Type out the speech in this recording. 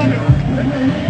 Devam et.